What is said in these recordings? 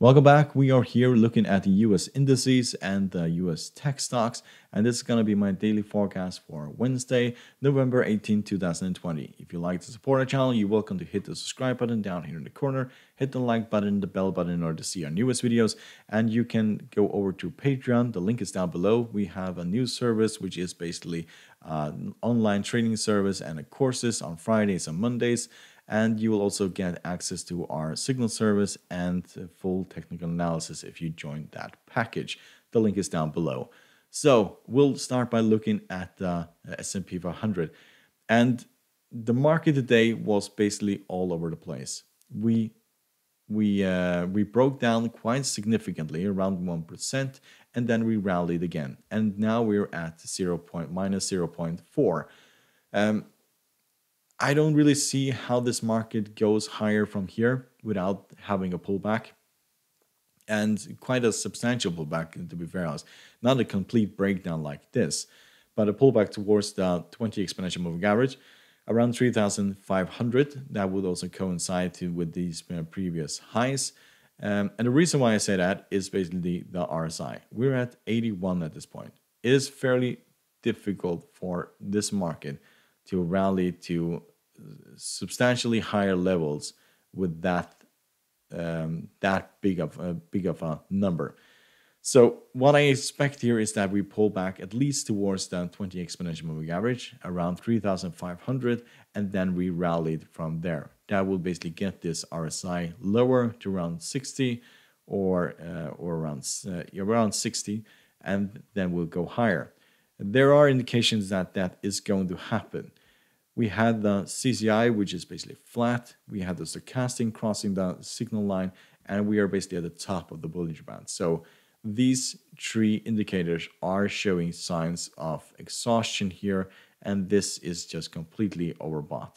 Welcome back. We are here looking at the US indices and the US tech stocks, and this is going to be my daily forecast for Wednesday, November 18, 2020. If you like to support our channel, you're welcome to hit the subscribe button down here in the corner, hit the like button, the bell button in order to see our newest videos, and you can go over to Patreon. The link is down below. We have a new service, which is basically an online training service and courses on Fridays and Mondays and you will also get access to our signal service and full technical analysis if you join that package. The link is down below. So we'll start by looking at the S&P 500, and the market today was basically all over the place. We we uh, we broke down quite significantly, around one percent, and then we rallied again, and now we're at 0. Point, minus 0.4. Um, I don't really see how this market goes higher from here without having a pullback. And quite a substantial pullback, to be fair, not a complete breakdown like this, but a pullback towards the 20 exponential moving average around 3,500. That would also coincide with these uh, previous highs. Um, and the reason why I say that is basically the RSI. We're at 81 at this point. It is fairly difficult for this market to rally to substantially higher levels with that um, that big of a big of a number. So what I expect here is that we pull back at least towards the 20 exponential moving average around 3,500 and then we rallied from there. That will basically get this RSI lower to around 60 or uh, or around uh, around 60 and then we'll go higher. There are indications that that is going to happen we had the CCI, which is basically flat. We had the stochastic crossing the signal line, and we are basically at the top of the Bollinger Band. So these three indicators are showing signs of exhaustion here, and this is just completely overbought.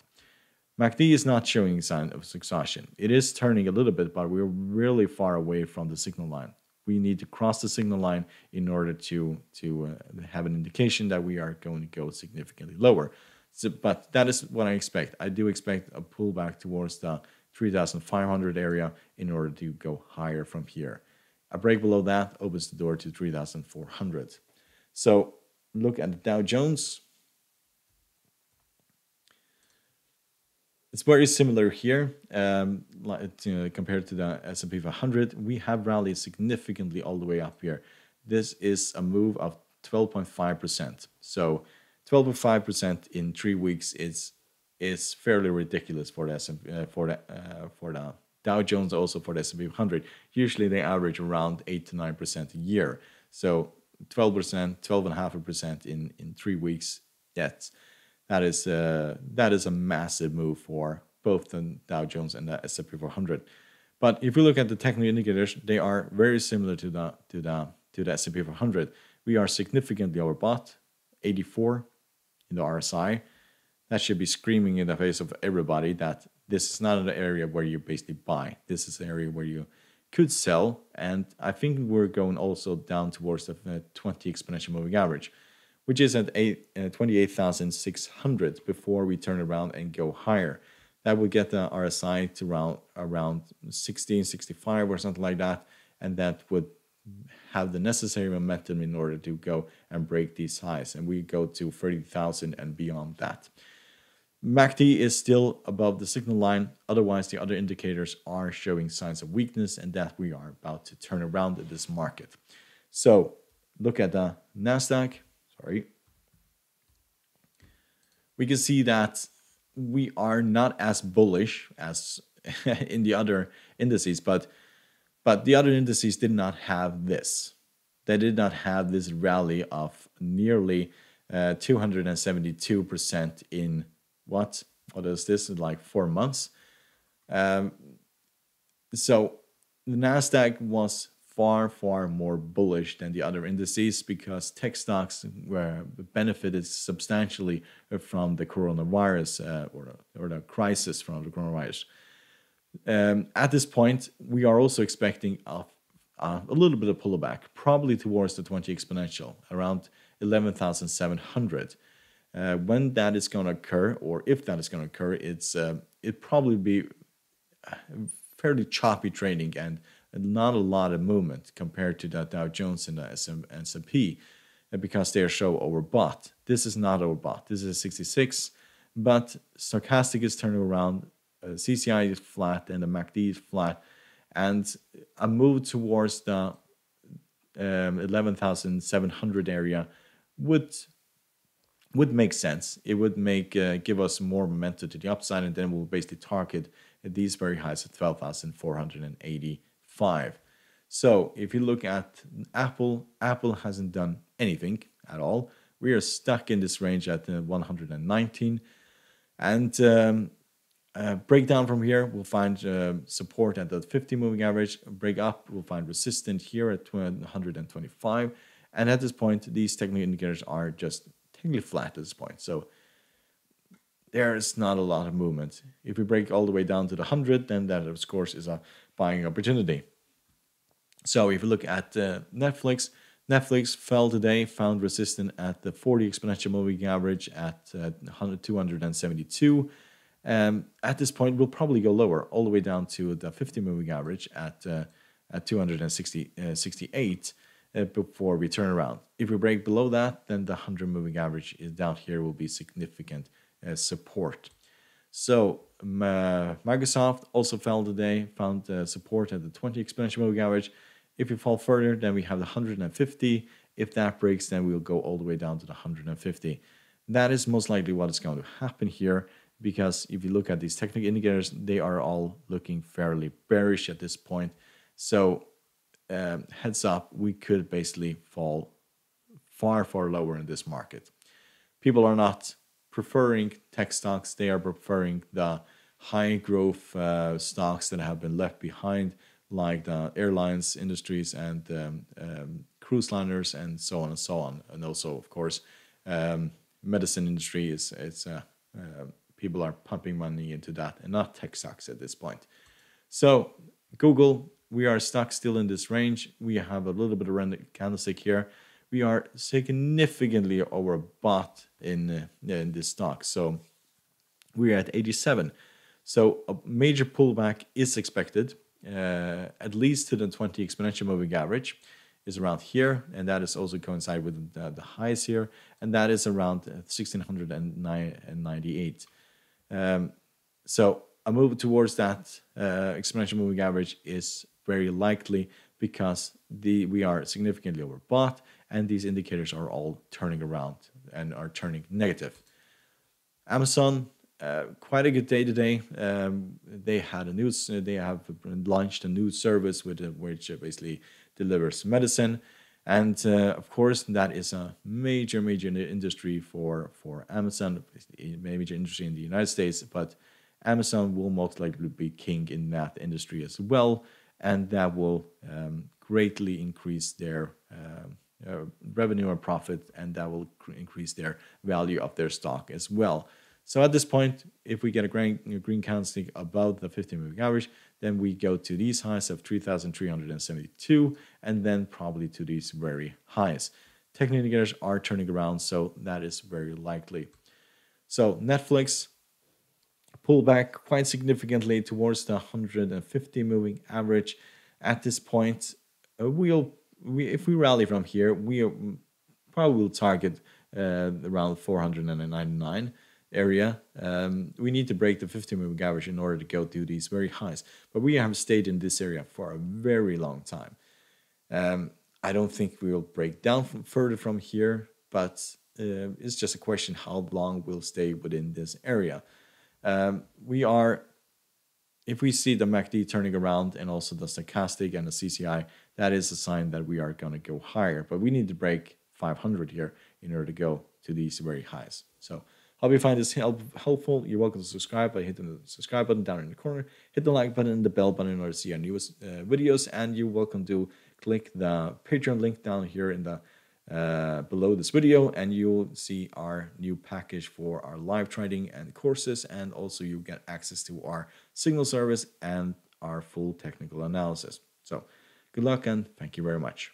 MACD is not showing sign of exhaustion. It is turning a little bit, but we're really far away from the signal line. We need to cross the signal line in order to, to uh, have an indication that we are going to go significantly lower. So, but that is what I expect. I do expect a pullback towards the 3,500 area in order to go higher from here. A break below that opens the door to 3,400. So look at the Dow Jones. It's very similar here um, compared to the S&P 500. We have rallied significantly all the way up here. This is a move of 12.5%. So 12.5% in three weeks is is fairly ridiculous for the S&P, uh, for the uh, for the Dow Jones, also for the S&P 500. Usually they average around eight to nine percent a year. So 12 percent, 12.5 percent in in three weeks. That's that is uh, that is a massive move for both the Dow Jones and the S&P 500. But if we look at the technical indicators, they are very similar to the to the to the S&P 500. We are significantly overbought, 84 in the RSI, that should be screaming in the face of everybody that this is not an area where you basically buy. This is an area where you could sell. And I think we're going also down towards the 20 exponential moving average, which is at uh, 28,600 before we turn around and go higher. That would get the RSI to around, around 16, 65 or something like that. And that would have the necessary momentum in order to go and break these highs. And we go to 30,000 and beyond that. MACD is still above the signal line. Otherwise, the other indicators are showing signs of weakness and that we are about to turn around in this market. So look at the NASDAQ. Sorry. We can see that we are not as bullish as in the other indices, but but the other indices did not have this. They did not have this rally of nearly 272% uh, in what? What is this? Like four months. Um, so the Nasdaq was far far more bullish than the other indices because tech stocks were benefited substantially from the coronavirus uh, or, or the crisis from the coronavirus. Um, at this point, we are also expecting a, a, a, little bit of pullback, probably towards the 20 exponential, around 11,700. Uh, when that is going to occur, or if that is going to occur, it's uh, it probably be uh, fairly choppy trading and not a lot of movement compared to the Dow Jones and the S&P because they are so overbought. This is not overbought. This is 66, but stochastic is turning around. Uh, CCI is flat and the MACD is flat, and a move towards the um, 11,700 area would would make sense. It would make uh, give us more momentum to the upside, and then we'll basically target these very highs at 12,485. So if you look at Apple, Apple hasn't done anything at all. We are stuck in this range at uh, 119, and um, uh, break down from here, we'll find uh, support at the 50 moving average. Break up, we'll find resistance here at 125. And at this point, these technical indicators are just technically flat at this point. So there's not a lot of movement. If we break all the way down to the 100, then that, of course, is a buying opportunity. So if you look at uh, Netflix, Netflix fell today, found resistance at the 40 exponential moving average at uh, 272. Um, at this point, we'll probably go lower, all the way down to the 50 moving average at uh, at 268 uh, uh, before we turn around. If we break below that, then the 100 moving average is down here will be significant uh, support. So Microsoft also fell today, found uh, support at the 20 exponential moving average. If we fall further, then we have the 150. If that breaks, then we'll go all the way down to the 150. That is most likely what is going to happen here because if you look at these technical indicators, they are all looking fairly bearish at this point. So um, heads up, we could basically fall far, far lower in this market. People are not preferring tech stocks. They are preferring the high growth uh, stocks that have been left behind, like the airlines industries and um, um, cruise liners and so on and so on. And also, of course, um, medicine industry is, is uh, uh, people are pumping money into that and not tech stocks at this point. So Google, we are stuck still in this range. We have a little bit of a candlestick here. We are significantly overbought in, in this stock. So we're at 87. So a major pullback is expected, uh, at least to the 20 exponential moving average is around here, and that is also coincide with the, the highs here, and that is around 1698. Um, so a move towards that uh, exponential moving average is very likely because the we are significantly overbought and these indicators are all turning around and are turning negative. Amazon, uh, quite a good day today. Um, they had a news. They have launched a new service with which basically delivers medicine, and uh, of course that is a major, major industry for for Amazon, major industry in the United States. But Amazon will most likely be king in that industry as well, and that will um, greatly increase their um, uh, revenue or profit, and that will increase their value of their stock as well. So at this point, if we get a green, a green candlestick above the 50 moving average, then we go to these highs of 3,372 and then probably to these very highs. Technical indicators are turning around, so that is very likely. So Netflix pull back quite significantly towards the 150 moving average. At this point, uh, we'll we, if we rally from here, we probably will target uh, around 499 area. Um, we need to break the 50 moving average in order to go to these very highs. But we have stayed in this area for a very long time. Um, I don't think we will break down from, further from here, but uh, it's just a question how long we'll stay within this area. Um, we are, if we see the MACD turning around and also the stochastic and the CCI, that is a sign that we are going to go higher. But we need to break 500 here in order to go to these very highs. So Hope you find this help, helpful. You're welcome to subscribe by hitting the subscribe button down in the corner. Hit the like button and the bell button in order to see our newest uh, videos. And you're welcome to click the Patreon link down here in the uh, below this video, and you'll see our new package for our live trading and courses. And also, you get access to our signal service and our full technical analysis. So, good luck and thank you very much.